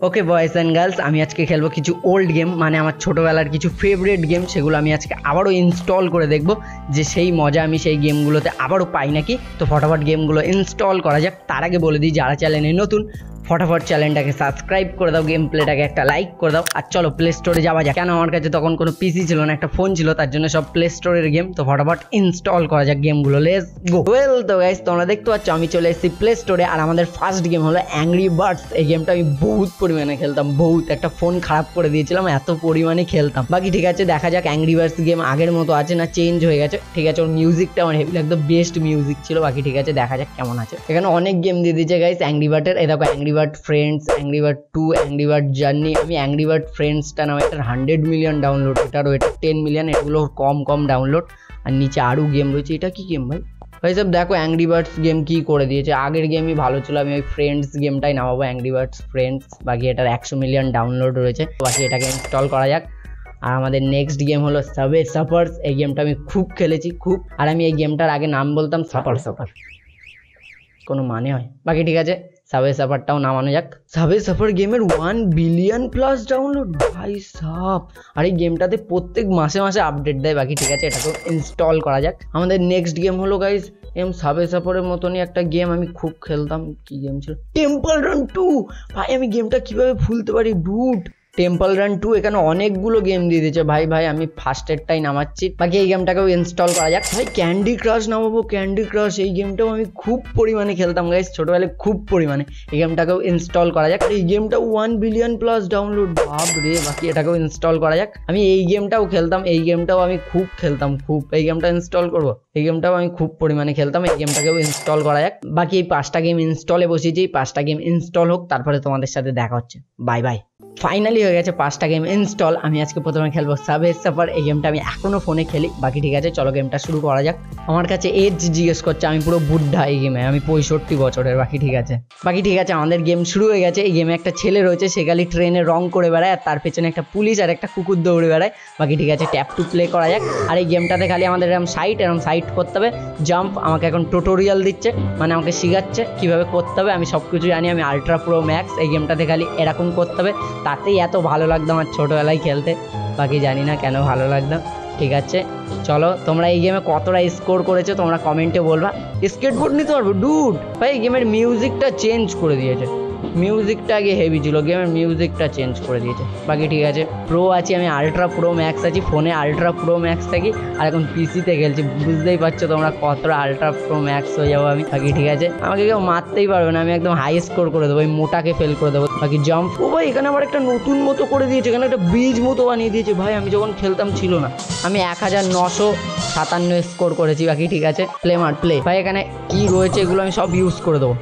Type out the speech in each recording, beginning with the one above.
ওকে বয়েস and girls আমি আজকে খেলব কিছু ওল্ড গেম মানে আমার ছোটোবেলার কিছু ফেভারেট গেম সেগুলো আমি আজকে আবারও ইনস্টল করে দেখব। যে সেই মজা আমি সেই গেমগুলোতে আবারও পাই নাকি। তো ফটাফট গেমগুলো ইনস্টল করা যাক। তার আগে বলে দিই, যারা চ্যানেলে নতুন ফটাফট চ্যানেলটাকে সাবস্ক্রাইব করে দাও গেম প্লেটাকে একটা লাইক করে দাও। আর চলো প্লে স্টোরে যাওয়া যাক। কেন আমার কাছে তখন কোনো পিসি ছিল না, একটা ফোন ছিল, তার জন্য সব প্লে স্টোরের গেম তো ফটাফট ইনস্টল করা যাক গেমগুলো লেস গো ওয়েল তো গাইস তোমরা দেখতে পাচ্ছ, আমি চলে এসেছি প্লে স্টোরে আর আমাদের ফার্স্ট গেম হলো অ্যাংরি বার্ডস এই গেমটা আমি বহুত পরিমাণে খেলতাম, বহুত। একটা ফোন খারাপ করে দিয়েছিলাম, এত পরিমাণে খেলতাম। বাকি ঠিক আছে, দেখা যাক অ্যাংরি বার্ডস গেম আগের মতো আছে না চেঞ্জ হয়ে গেছে। ঠিক আছে, ওর মিউজিকটা আমার হেভি একদম বেস্ট মিউজিক ছিল। বাকি ঠিক আছে, দেখা যাক কেমন আছে। এখানে অনেক গেম দিয়ে দিয়েছে গাইস অ্যাংরি বার্ডের এই দেখো Angry Bird Friends Angry Bird two Angry Bird Journey আমি অ্যাংরি বার্ড ফ্রেন্ডসটা নামে একটা হান্ড্রেড মিলিয়ন ডাউনলোড এটারও এটা টেন মিলিয়ন এগুলো কম কম ডাউনলোড আর নিচে আরও গেম রয়েছে। এটা কি গেম ভাই? ভাই সব দেখো অ্যাংরি বার্ডস গেম কী করে দিয়েছে? আগের গেমই ভালো ছিল, আমি ওই ফ্রেন্ডস গেমটাই নামাবো অ্যাংরি বার্ডস ফ্রেন্ডস বাকি এটার একশো মিলিয়ন ডাউনলোড রয়েছে। বাকি এটাকে ইনস্টল করা যাক। আর আমাদের নেক্সট গেম হলো সাবে সাফার্স এই গেমটা আমি খুব খেলেছি, খুব। আর আমি এই গেমটার আগে নাম বলতাম সাফার সাফার কোনো মানে হয়? বাকি ঠিক আছে। সাবে সাফারটাও নামানো যাক। সাবে সাফার গেমের ওয়ান বিলিয়ন প্লাস ডাউনলোড ভাই সাপ আর এই গেমটাতে প্রত্যেক মাসে মাসে আপডেট দেয় বাকি, ঠিক আছে? এটাকেও ইনস্টল করা যাক। আমাদের নেক্সট গেম হলো গাইজ এম সাবে সাফারের মতনই একটা গেম আমি খুব খেলতাম। কি গেম ছিল? টেম্পল রান টু ভাই, আমি গেমটা কীভাবে ভুলতে পারি ডুট টেম্পল রান টু এখানে অনেকগুলো গেম দিয়ে দিয়েছে। ভাই ভাই, আমি ফার্স্ট এডটাই নামাচ্ছি। বাকি এই গেমটাকেও ইনস্টল করা যাক। ভাই ক্যান্ডি ক্রাশ নামাবো ক্যান্ডি ক্রাশ এই গেমটাও আমি খুব পরিমাণে খেলতাম গাইস ছোটোবেলায় খুব পরিমাণে। এই গেমটাকেও ইনস্টল করা যাক। এই গেমটা ওয়ান বিলিয়ন প্লাস ডাউনলোড ভাব রে বাকি এটাকেও ইনস্টল করা যাক। আমি এই গেমটাও খেলতাম, এই গেমটাও আমি খুব খেলতাম, খুব। এই গেমটা ইনস্টল করব। এই গেমটাও আমি খুব পরিমাণে খেলতাম, এই গেমটাকেও ইনস্টল করা যাক। বাকি এই পাঁচটা গেম ইনস্টলে বসিয়েছি এই পাঁচটা গেম ইনস্টল হোক, তারপরে তোমাদের সাথে দেখা হচ্ছে। বাই বাই ফাইনালি হয়ে গেছে পাঁচটা গেম ইনস্টল আমি আজকে প্রথমে খেলব সাবে সাফার এই গেমটা আমি এখনও ফোনে খেলি। বাকি ঠিক আছে, চলো গেমটা শুরু করা যাক। আমার কাছে এজ জিজ্ঞেস করছে, আমি পুরো বুদ্ধা এই গেমে আমি পঁয়ষট্টি বছরের, বাকি ঠিক আছে। বাকি ঠিক আছে, আমাদের গেম শুরু হয়ে গেছে। এই গেমে একটা ছেলে রয়েছে, সে খালি ট্রেনে রং করে বেড়ায়, আর তার পেছনে একটা পুলিশ আর একটা কুকুর দৌড়ে বেড়ায়। বাকি ঠিক আছে ট্যাপ টু প্লে করা যাক। আর এই গেমটাতে খালি আমাদের এরকম সাইট এরকম সাইট করতে হবে। জাম্প আমাকে এখন টোটোরিয়াল দিচ্ছে মানে আমাকে শেখাচ্ছে কীভাবে করতে হবে। আমি সব কিছু জানি, আমি আলট্রা প্রো ম্যাক্স এই গেমটাতে খালি এরকম করতে হবে। তাতেই এত ভালো লাগতো আমার ছোটোবেলায় খেলতে। বাকি জানি না কেন ভালো লাগতো। ঠিক আছে, চলো, তোমরা এই গেমে কতটা স্কোর করেছ তোমরা কমেন্টে বলবা। স্কেটবোর্ড নিতে পারব ডুড ভাই, এই গেমের মিউজিকটা চেঞ্জ করে দিয়েছে। মিউজিকটা আগে হেভি ছিল গেমের মিউজিকটা চেঞ্জ করে দিয়েছে। বাকি ঠিক আছে প্রো আছি আমি আলট্রা প্রো ম্যাক্স আছি ফোনে আলট্রা প্রো ম্যাক্স থাকি, আর এখন পিসিতে খেলছি। বুঝতেই পারছ তোমরা কতটা আলট্রা প্রো ম্যাক্স হয়ে যাব আমি। বাকি ঠিক আছে, আমাকে কেউ মারতেই পারবে না, আমি একদম হাই স্কোর করে দেবো, ওই মোটাকে ফেল করে দেবো। বাকি জাম্প ও ভাই, এখানে আবার একটা নতুন মতো করে দিয়েছে, এখানে একটা ব্রিজ মতো বানিয়ে দিয়েছে। ভাই, আমি যখন খেলতাম ছিল না, আমি এক হাজার নশো সাতান্ন স্কোর করেছি, বাকি ঠিক আছে। প্লে মার প্লে ভাই, এখানে কি রয়েছে এগুলো আমি সব ইউজ করে দেবো।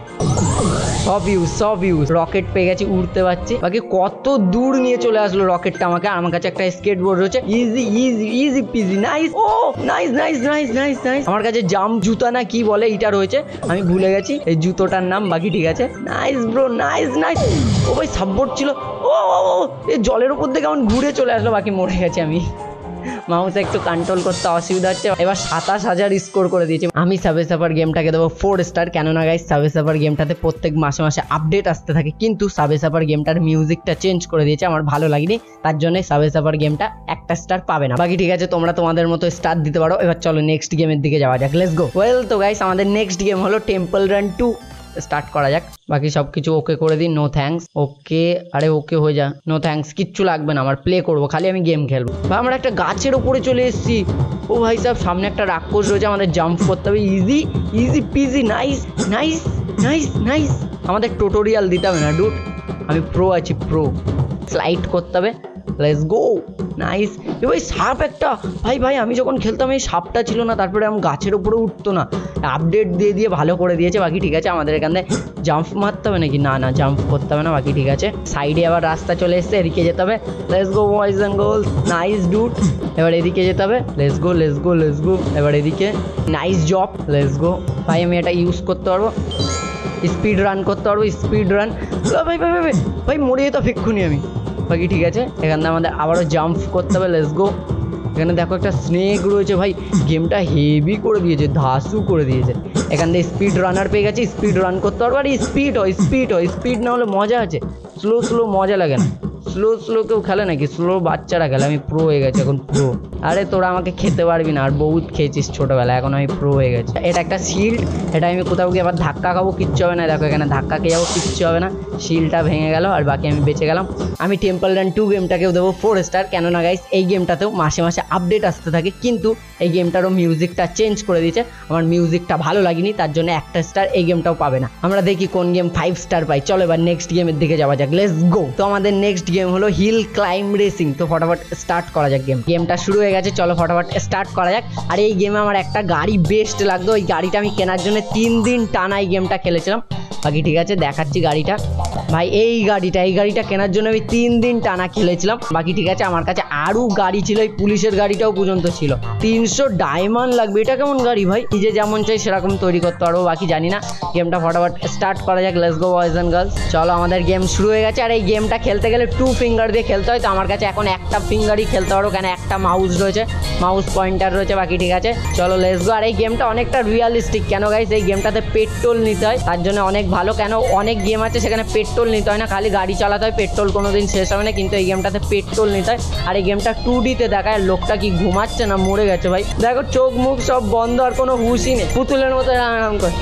সব ইউজ সব ইউজ রকেট পেয়ে গেছি, উড়তে পারছি। বাকি কত দূর নিয়ে চলে আসলো রকেটটা আমাকে। আমার কাছে একটা স্কেট বোর্ড রয়েছে। Easy easy easy peasy nice ও nice nice nice nice nice আমার কাছে জাম জুতা না কি বলে এটা রয়েছে। আমি ভুলে গেছি। এই জুতোটার নাম বাকি ঠিক আছে। নাইস ব্রো নাইস নাইস ও ভাই সাপোর্ট ছিল। ও এই জলের উপর থেকে আমার ঘুরে চলে আসলো। বাকি মরে গেছি আমি। মাউস একটু কন্ট্রোল করতে অসুবিধা হচ্ছে। এবার সাতাশ হাজার স্কোর করে দিয়েছি। আমি সাবে সাফার গেমটাকে দেবো ফোর স্টার কেননা গাইস সাবে সাফার গেমটাতে প্রত্যেক মাসে মাসে আপডেট আসতে থাকে। কিন্তু সাবে সাফার গেমটার মিউজিকটা চেঞ্জ করে দিয়েছে। আমার ভালো লাগেনি। তার জন্য সাবে সাফার গেমটা একটা স্টার পাবে না। বাকি ঠিক আছে, তোমরা তোমাদের মতো স্টার দিতে পারো। এবার চলো নেক্সট গেমের দিকে যাওয়া যাক। লেটস গো ওয়েল তো গাইস আমাদের নেক্সট গেম হলো টেম্পল রান টু স্টার্ট করা যাক। বাকি সব কিছু ওকে করে দিই নো থ্যাঙ্কস ওকে আরে ওকে হয়ে যা। নো থ্যাঙ্কস কিচ্ছু লাগবে না, আমার প্লে করব, খালি আমি গেম খেলব। ভাই, আমরা একটা গাছের ওপরে চলে এসেছি। ও ভাই সাহেব, সামনে একটা রাক্ষস রয়েছে, আমাদের জাম্প করতে হবে। Easy easy peasy nice nice nice nice আমাদের টোটোরিয়াল দিতে হবে না ডুট আমি প্রো আছি প্রো স্লাইড করতে হবে। Let's go. নাইস। এ ভাই সাপ একটা, ভাই ভাই, আমি যখন খেলতাম, এই সাপটা ছিল না, তারপরে আমি গাছের উপরে উঠতো না। আপডেট দিয়ে দিয়ে ভালো করে দিয়েছে, বাকি ঠিক আছে, আমাদের এখানে জাম্প মারতে হবে নাকি? না না, জাম্প করতে হবে না, বাকি ঠিক আছে। সাইডে আবার রাস্তা চলে এসছে, এদিকে যেতে হবে। Let's go, boys and girls. Nice dude এবার এদিকে যেতে হবে। Let's go let's go let's go. এবার এদিকে, নাইস জব। Let's go. ভাই, আমি এটা ইউজ করতে পারব। স্পিড রান করতে পারব, স্পিড রান। ভাই ভাই ভাই ভাই ভাই মরে যেত ফেক্ষুনি আমি। বাকি ঠিক আছে? এখান থেকে আমাদের আবারও জাম্প করতে হবে লেস গো এখানে দেখো একটা স্নেক রয়েছে ভাই গেমটা হেভি করে দিয়েছে ধাসু করে দিয়েছে। এখান থেকে স্পিড রানার পেয়ে গেছি স্পিড রান করতে পারব, আর স্পিড হয় স্পিড হয় স্পিড না হলে মজা আছে। স্লো স্লো মজা লাগে না। স্লো স্লো কেউ খেলে নাকি? স্লো বাচ্চারা খেলে, আমি প্রো হয়ে গেছি এখন প্রো আরে তোরা আমাকে খেতে পারবি না, আর বহুত খেয়েছিস ছোটোবেলায়, এখন আমি প্রো হয়ে গেছি। এটা একটা শিল্ড এটা আমি কোথাও গিয়ে আবার ধাক্কা খাব, কিচ্ছু হবে না। দেখো এখানে ধাক্কা খেয়ে যাব, কিচ্ছু হবে না। শিলটা ভেঙে গেল আর বাকি আমি বেঁচে গেলাম। আমি টেম্পল রান টু গেমটাকেও দেবো ফোর স্টার কেননা গাইস এই গেমটাতেও মাসে মাসে আপডেট আসতে থাকে, কিন্তু এই গেমটারও মিউজিকটা চেঞ্জ করে দিয়েছে। আমার মিউজিকটা ভালো লাগেনি, তার জন্য একটা স্টার এই গেমটাও পাবে না। আমরা দেখি কোন গেম ফাইভ স্টার পাই। চলো এবার নেক্সট গেমের দিকে যাওয়া যাক। লেটস গো তো আমাদের নেক্সট গেম হলো হিল ক্লাইম রেসিং তো ফটাফট স্টার্ট করা যাক গেম গেমটা শুরু হয়ে গেছে, চলো ফটাফট স্টার্ট করা যাক। আর এই গেমে আমার একটা গাড়ি বেস্ট লাগতো ওই গাড়িটা আমি কেনার জন্য তিন দিন টানা এই গেমটা খেলেছিলাম। বাকি ঠিক আছে, দেখাচ্ছি গাড়িটা। ভাই, এই গাড়িটা এই গাড়িটা কেনার জন্য আমি তিন দিন টানা খেলেছিলাম। বাকি ঠিক আছে, আমার কাছে আরও গাড়ি ছিল, এই পুলিশের গাড়িটাও পর্যন্ত ছিল। তিনশো ডায়মন্ড লাগবে, এটা কেমন গাড়ি ভাই? নিজে যেমন চাই সেরকম তৈরি করতে পারব, বাকি জানি না। গেমটা ফটাফট স্টার্ট করা যাক let's go boys and girls চলো, আমাদের গেম শুরু হয়ে গেছে। আর এই গেমটা খেলতে গেলে টু ফিঙ্গার দিয়ে খেলতে হয়, তো আমার কাছে এখন একটা ফিঙ্গারই খেলতে পারো, কেন একটা মাউস রয়েছে। মাউস পয়েন্টার রয়েছে, বাকি ঠিক আছে। চলো লেটস গো আর এই গেমটা অনেকটা রিয়ালিস্টিক কেন গাইস এই গেমটাতে পেট্রোল নিতে হয়, তার জন্য অনেক ভালো কেন? অনেক গেম আছে সেখানে পেট্রোল নিতে হয় না, খালি গাড়ি চালাতে হয়, পেট্রোল কোনো দিন শেষ হবে না, কিন্তু এই গেমটাতে পেট্রোল নিতে হয়। আর এই গেমটা টু ডিতে দেখায়, লোকটা কি ঘুমাচ্ছে না মরে গেছে ভাই? দেখো চোখ মুখ সব বন্ধ, আর কোনো হুশই নেই। পুতুলের মতো আরাম করে।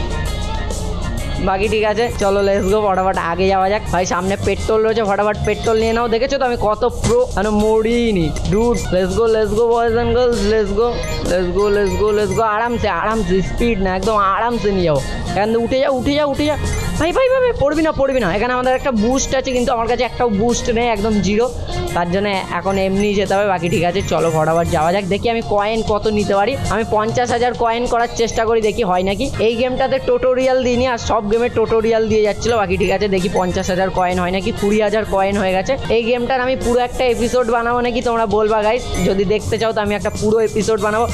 বাকি ঠিক আছে, চলো লেস গো ফটাফট আগে যাওয়া যাক। ভাই, সামনে পেট্রোল রয়েছে, ফটাফট পেট্রোল নিয়ে নাও। দেখেছ তো আমি কত প্রো মানে মরিনি। Dude let's go let's go boys and girls let's go let's go let's go let's go আরামসে আরামসে স্পিড না, একদম আরামসে নিয়ে যাও। এখান থেকে উঠে যাও উঠে যাও উঠে যাও। ভাই ভাই ভাই পড়বি না পড়বি না। এখানে আমাদের একটা বুস্ট আছে, কিন্তু আমার কাছে একটাও বুস্ট নেই, একদম জিরো তার জন্য এখন এমনি যেতে হবে, বাকি ঠিক আছে, চলো ফটাফট যাওয়া যাক। দেখি আমি কয়েন কত নিতে পারি। আমি পঞ্চাশ হাজার কয়েন করার চেষ্টা করি, দেখি হয় নাকি। এই গেমটাতে টোটোরিয়াল দিইনি, আর সব গেমে টোটোরিয়াল দিয়ে যাচ্ছিল, বাকি ঠিক আছে, দেখি পঞ্চাশ হাজার কয়েন হয় নাকি, কুড়ি হাজার কয়েন হয়ে গেছে। এই গেমটার আমি পুরো একটা এপিসোড বানাবো নাকি, তোমরা বলবা গাইস যদি দেখতে চাও, তো আমি একটা পুরো এপিসোড বানাবো।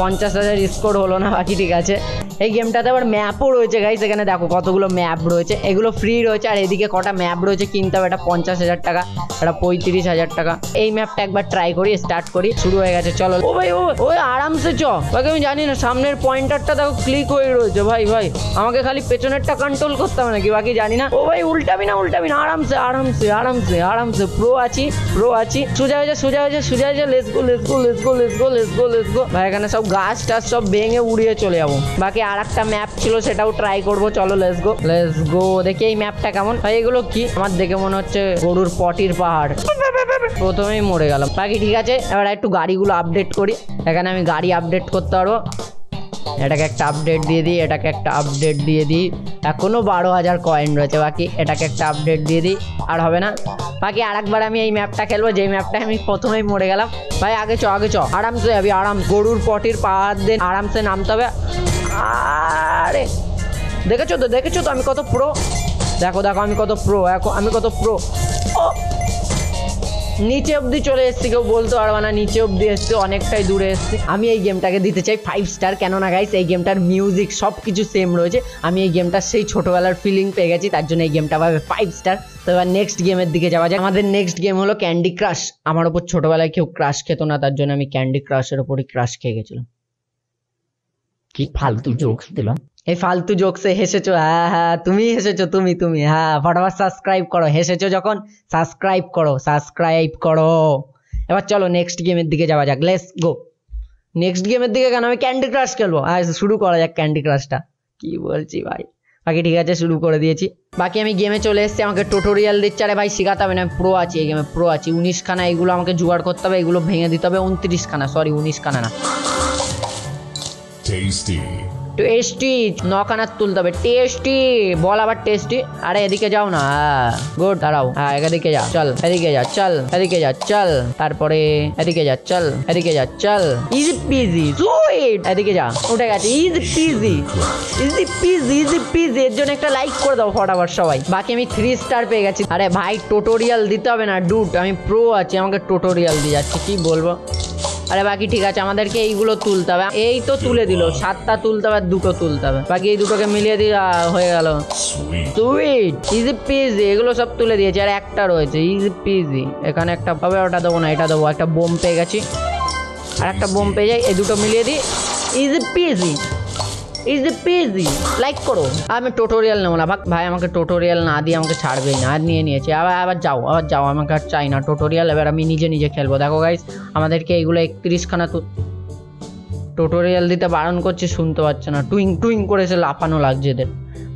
পঞ্চাশ হাজার স্কোর হলো না, বাকি ঠিক আছে। এই গেমটাতে আবার ম্যাপও রয়েছে গাইস এখানে দেখো কতগুলো ম্যাপ রয়েছে। এগুলো ফ্রি রয়েছে, আর এদিকে কটা ম্যাপ রয়েছে, কিনতে হবে। এটা পঞ্চাশ হাজার টাকা, এটা পঁয়ত্রিশ হাজার টাকা। এই ম্যাপটা একবার ট্রাই করি স্টার্ট করি, শুরু হয়ে গেছে। চলো। ও ভাই, ও, ওই আরামসে চ। বাকি আমি জানি না, সামনের পয়েন্টারটা দেখো ক্লিক হয়ে রয়েছে। ভাই ভাই, আমাকে খালি পেছনেরটা কন্ট্রোল করতে হবে নাকি? বাকি জানি না। ও ভাই, উল্টাবি না উল্টাবি না। আরামসে আরামসে আরামসে আরামসে। প্রো আছি প্রো আছি। সোজা হয়েছে সোজা হয়েছে সোজা হয়েছে let's go let's go let's go let's go go let's go ভাই, এখানে সব গাছ টাছ সব ভেঙে উড়িয়ে চলে যাব। বাকি আর একটা ম্যাপ ছিল, সেটাও ট্রাই করব। চলো লেটস গো লেটস গো দেখি এই ম্যাপটা কেমন। ভাই, এগুলো কি? আমার দেখে মনে হচ্ছে গরুর পটির পাহাড়। প্রথমেই মরে গেলাম। বাকি ঠিক আছে, এবার একটু গাড়িগুলো আপডেট করি। এখানে আমি গাড়ি আপডেট করতে পারব। এটাকে একটা আপডেট দিয়ে দিই, এটাকে একটা আপডেট দিয়ে দিই। এখনও বারো হাজার কয়েন রয়েছে, বাকি এটাকে একটা আপডেট দিয়ে দিই, আর হবে না। বাকি আরেকবার আমি এই ম্যাপটা খেলব, যেই ম্যাপটা আমি প্রথমেই মরে গেলাম। ভাই, আগে চ আগে চ। আরামসে যাবি আরাম গরুর পটির পাহাড় দিয়ে আরামসে নামতে হবে। আরে, দেখেছ তো দেখেছ তো আমি কত প্রো দেখো দেখো, আমি কত প্রো এখন আমি কত প্রো নিচে অবধি চলে এসেছি, কেউ বলতে পারবে না, নিচে অবধি এসছে, অনেকটাই দূরে এসছে। আমি এই গেমটাকে দিতে চাই ফাইভ স্টার কেননা গাইস এই গেমটার মিউজিক সব কিছু সেম রয়েছে। আমি এই গেমটার সেই ছোটোবেলার ফিলিং পেয়ে গেছি, তার জন্য এই গেমটা পাবে ফাইভ স্টার তো এবার নেক্সট গেমের দিকে যাওয়া যায় আমাদের নেক্সট গেম হলো ক্যান্ডি ক্রাশ আমার ওপর ছোটোবেলায় কেউ ক্রাশ খেত না, তার জন্য আমি ক্যান্ডি ক্রাশের ওপরই ক্রাশ খেয়ে গেছিলাম। কি ফালতু জোকস দিল এই ফালতু জোকসে হেসেছো? হ্যাঁ হ্যাঁ তুমি হেসেছো, তুমি তুমি হ্যাঁ ফটাফট সাবস্ক্রাইব করো। হেসেছো যখন সাবস্ক্রাইব করো সাবস্ক্রাইব করো। এবার চলো নেক্সট গেমের দিকে যাওয়া যাক। লেস গো নেক্সট গেমের দিকে কেন? আমি ক্যান্ডি ক্রাশ খেলব। আর শুরু করা যাক ক্যান্ডি ক্রাশটা কি বলছি ভাই? বাকি ঠিক আছে, শুরু করে দিয়েছি। বাকি আমি গেমে চলে এসেছি, আমাকে টোটোরিয়াল দিচ্ছে। আরে ভাই, শেখাতে হবে না, আমি প্রো আছি এই গেমে প্রো আছি। উনিশখানা এগুলো আমাকে জোগাড় করতে হবে, এগুলো ভেঙে দিতে হবে। উনত্রিশখানা সরি উনিশখানা না। Tasty. টেস্টি নখানার তুলতে হবে টেস্টি বল আবার টেস্টি আরে এদিকে যাও না গুড দাঁড়াও হ্যাঁ এদিকে যা চল এদিকে যা চল এদিকে যা চল তারপরে এদিকে যা চল এদিকে যা চল ইজি পিজি সুইট এদিকে যা উঠে গেছে easy peasy easy peasy easy peasy এর জন্য একটা লাইক করে দাও ফটাফট সবাই বাকি আমি থ্রি স্টার পেয়ে গেছি আরে ভাই টোটোরিয়াল দিতে হবে না ডুট আমি প্রো আছি আমাকে টোটোরিয়াল দিয়ে যাচ্ছে কি বলব আরে বাকি ঠিক আছে আমাদেরকে এইগুলো তুলতে হবে। এই তো তুলে দিল সাতটা তুলতে হবে আর দুটো তুলতে হবে। বাকি এই দুটোকে মিলিয়ে দিয়ে হয়ে গেল। সুইট ইজি পিজি এগুলো সব তুলে দিয়েছে। আর একটা রয়েছে ইজি পিজি এখানে একটা হবে ওটা দেবো না এটা দেবো। একটা বোম পেয়ে গেছি। আর একটা বোম পেয়ে যাই এই দুটো মিলিয়ে দিই। Easy peasy easy peasy like করো। আমি টোটোরিয়াল নেব না। ভাই আমাকে টোটোরিয়াল না দিয়ে আমাকে ছাড়বেই না। আর নিয়ে নিয়েছে। আবার আবার যাও আবার যাও। আমাকে আর চাই না। টোটোরিয়াল এবার আমি নিজে নিজে খেলব। দেখো গাইস আমাদেরকে এইগুলো একত্রিশখানা টোটোরিয়াল দিতে বারণ করছে। শুনতে পাচ্ছে না। টুইং টুইং করে সে লাফানো লাগছে এদের।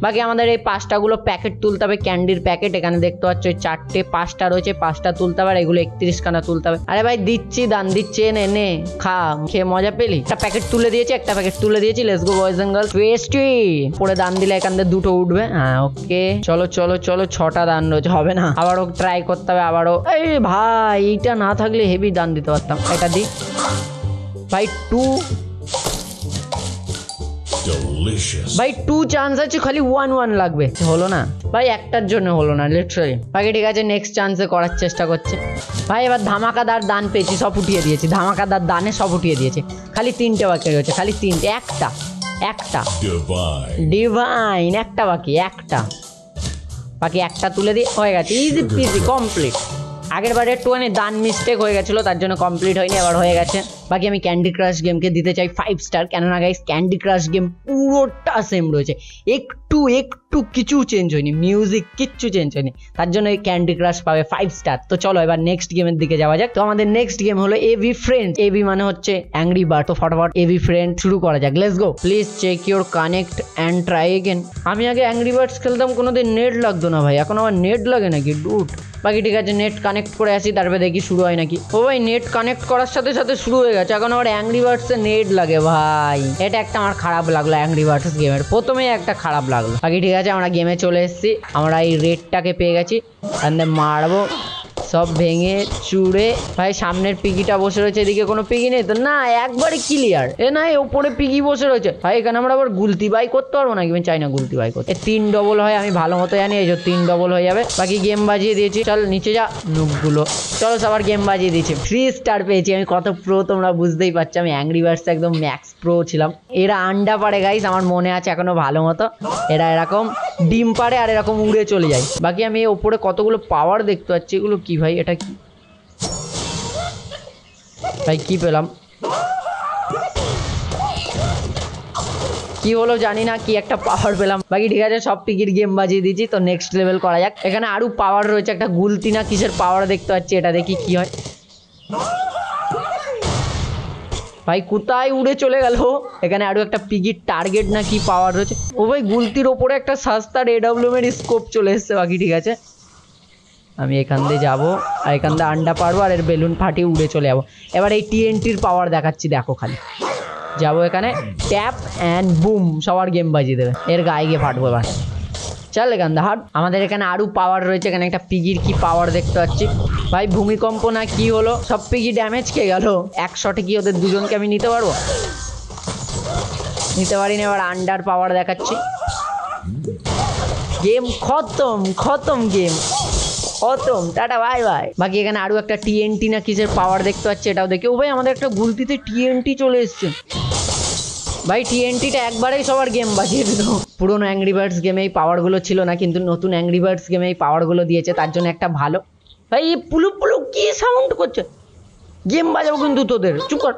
বাকি আমাদের এই পাঁচটাগুলো প্যাকেট তুলতে হবে ক্যান্ডির প্যাকেট এখানে দেখতে পাচ্ছ চারটে, পাঁচটা রয়েছে, পাঁচটা তুলতে হবে আর এগুলো একত্রিশ খানা তুলতে হবে। আরে ভাই, দিচ্ছি, দান দিচ্ছি নে নে খা, খেয়ে মজা পেলি? একটা প্যাকেট তুলে দিয়েছি, একটা প্যাকেট তুলে দিয়েছি let's go boys and girls tasty পরে দান দিলে এখান থেকে দুটো উঠবে হ্যাঁ ওকে চলো চলো চলো, ছটা দান রয়েছে, হবে না। আবারও ট্রাই করতে হবে, আবারও। এই ভাই, এইটা না থাকলে হেভি দান দিতে পারতাম। এটা দি। ভাই টু. ভাই টু চান্স আছে খালি ওয়ান ওয়ান লাগবে। হলো না। ভাই একটার জন্য হলো না লিটারালি বাকি ঠিক আছে নেক্সট চান্সে করার চেষ্টা করছে। ভাই এবার ধামাকাদার দান পেয়েছি সব উঠিয়ে দিয়েছি। ধামাকাদার দানে সব উঠিয়ে দিয়েছে। খালি তিনটে বাকি রয়েছে খালি তিনটে একটা একটা। ডিভাইন একটা বাকি একটা। বাকি একটা তুলে দিয়ে হয়ে গেছে। ইজি পিজি কমপ্লিট আগের বারে একটুখানি দান মিস্টেক হয়ে গেছিল, তার জন্য কমপ্লিট হয়নি এবার হয়ে গেছে। বাকি আমি ক্যান্ডি ক্রাশ গেমকে দিতে চাই ফাইভ স্টার কেননা গাইস ক্যান্ডি ক্রাশ গেম পুরোটা সেম রয়েছে। একটু একটু কিছু চেঞ্জ হয়নি মিউজিক কিচ্ছু চেঞ্জ হয়নি। তার জন্য এই ক্যান্ডি ক্রাশ পাবে ফাইভ স্টার তো চলো এবার নেক্সট গেমের দিকে যাওয়া যাক। তো আমাদের নেক্সট গেম হলো এভি ফ্রেন্ড এভি মানে হচ্ছে অ্যাংরি বার্ড তো ফটাফট এভি ফ্রেন্ড শুরু করা যাক। Let's go please check your connect and try again আমি আগে অ্যাংরি বার্ডস খেলতাম, কোনোদিন নেট লাগতো না ভাই। এখন আমার নেট লাগে নাকি? ডুট বাকি ঠিক আছে নেট কানেক্ট করে আসি, তারপরে দেখি শুরু হয় নাকি। ও ভাই নেট কানেক্ট করার সাথে সাথে শুরু হয়ে গেছে। এখন আমার অ্যাংরি বার্ডসে নেট লাগে ভাই। এটা একটা আমার খারাপ লাগল অ্যাংরি বার্ডস গেমের প্রথমেই একটা খারাপ লাগল। বাকি ঠিক আছে, আমরা গেমে চলে এসেছি। আমরা এই রেটটাকে পেয়ে গেছি। মারবো। সব ভেঙে চুড়ে, ভাই সামনের পিগিটা বসে রয়েছে, এদিকে কোনো পিগি নেই তো? না একবারে ক্লিয়ার এ না ওপরে পিগি বসে রয়েছে। ভাই, এখানে আমরা আবার গুলতি বাই করতে পারব নাকি? আমি চাই না গুলতি বাই করতে। তিন ডবল হয়, আমি ভালো মতো জানি, এই যে তিন ডবল হয়ে যাবে। বাকি গেম বাজিয়ে দিয়েছি। চল, নিচে যা নুকগুলো চলো, সবার গেম বাজিয়ে দিয়েছি। থ্রি স্টার পেয়েছি, আমি কত প্রো তোমরা বুঝতেই পারছ, আমি অ্যাংরি বার্ডস একদম ম্যাক্স প্রো ছিলাম। এরা আন্ডা পারে গাইস আমার মনে আছে এখনও ভালো মতো। এরা এরকম ডিম পারে আর এরকম উড়ে চলে যায়। বাকি আমি ওপরে কতগুলো পাওয়ার দেখতে পাচ্ছি, এগুলো কি ভাই, এটা কি? ভাই, কি পেলাম? কি হলো জানি না, কি একটা পাওয়ার পেলাম। বাকি ঠিক আছে, সব পিকির গেম বাজিয়ে দিয়েছি, তো নেক্সট লেভেল করা যাক। এখানে আরও পাওয়ার রয়েছে, একটা গুলতি না কিসের পাওয়ার দেখতে পাচ্ছি, এটা দেখি কি হয়। ভাই, কোথায় উড়ে চলে গেল? এখানে আরও একটা পিগির টার্গেট না কি পাওয়ার রয়েছে? ও ভাই, গুলতির ওপরে একটা সস্তা এডাব্লিউএম এর স্কোপ চলে এসছে, বাকি ঠিক আছে। আমি এখান দিয়ে যাব, আর এখান দিয়ে আন্ডা পারব আর এর বেলুন ফাটিয়ে উড়ে চলে যাব। এবার এই টিএনটির পাওয়ার দেখাচ্ছি, দেখো খালি। যাব এখানে ট্যাপ অ্যান্ড বুম সবার গেম বাজিয়ে দেবে। এর গায়ে গিয়ে ফাটবো এবার। চল এখান দিয়ে, হাট। আমাদের এখানে আরও পাওয়ার রয়েছে, এখানে একটা পিগির কি পাওয়ার দেখতে পাচ্ছি। ভাই, ভূমিকম্প না কি হলো? সব পিগি ড্যামেজ খেয়ে গেল। একশোটে কি ওদের দুজনকে আমি নিতে পারব? নিতে পারিনি এবার আন্ডার পাওয়ার দেখাচ্ছি। গেম খতম খতম গেম খতম, টাটা বাই বাই বাকি এখানে আরও একটা টিএনটি না কিসের পাওয়ার দেখতে পাচ্ছি এটাও দেখি। ও ভাই, আমাদের একটা গুলতিতে টিএনটি চলে এসছে। ভাই টিএনটিটা একবারেই সবার গেম বাজিয়ে দিল। পুরোনো অ্যাংরি বার্ডস গেমে এই পাওয়ারগুলো ছিল না, কিন্তু নতুন অ্যাংরি বার্ডস গেমে এই পাওয়ারগুলো দিয়েছে, তার জন্য একটা ভালো। ভাই পুলু পুলু কি সাউন্ড করছে? গেম বাজাবো কিন্তু তোদের, চুপ কর।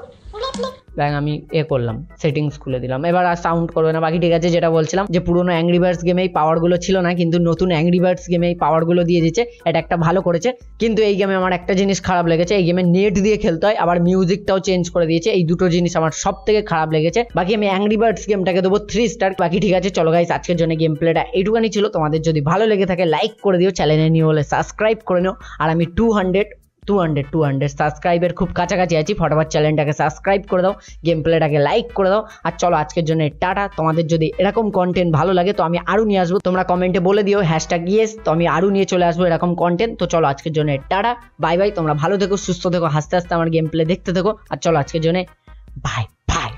ব্যাং আমি এ করলাম সেটিংস খুলে দিলাম। এবার আর সাউন্ড করবে না। বাকি ঠিক আছে, যেটা বলছিলাম যে, পুরোনো অ্যাংরি বার্ডস গেমে পাওয়ারগুলো ছিল না, কিন্তু নতুন অ্যাংরি বার্ডস গেমে এই পাওয়ারগুলো দিয়ে দিচ্ছে এটা একটা ভালো করেছে। কিন্তু এই গেমে আমার একটা জিনিস খারাপ লেগেছে। এই গেমে নেট দিয়ে খেলতে হয়, আবার মিউজিকটাও চেঞ্জ করে দিয়েছে। এই দুটো জিনিস আমার সব থেকে খারাপ লেগেছে। বাকি আমি অ্যাংরি বার্ডস গেমটাকে দেবো থ্রি স্টার বাকি ঠিক আছে, চলো গাইস আজকের জন্য গেম প্লেটা এইটুখানি ছিল। তোমাদের যদি ভালো লেগে থাকে লাইক করে দিও। চ্যানেলে নিয়ে হলে সাবস্ক্রাইব করে নিও। আর আমি two hundred two hundred two hundred সাবস্ক্রাইবের খুব কাছাকাছি আছি। ফটোফট চ্যানেলটাকে সাবস্ক্রাইব করে দাও গেম প্লেটাকে লাইক করে দাও। আর চলো আজকের জন্য টাটা। তোমাদের যদি এরকম কন্টেন্ট ভালো লাগে, তো আমি আরও নিয়ে আসব। তোমরা কমেন্টে বলে দিও হ্যাশট্যাগ ইয়েস তো আমি আরও নিয়ে চলে আসব এরকম কন্টেন্ট তো চলো আজকের জন্য টাটা বাই বাই তোমরা ভালো থেকো, সুস্থ থেকো, হাসতে হাসতে আমার গেম প্লে দেখতে থেকো। আর চলো আজকের জন্য বাই বাই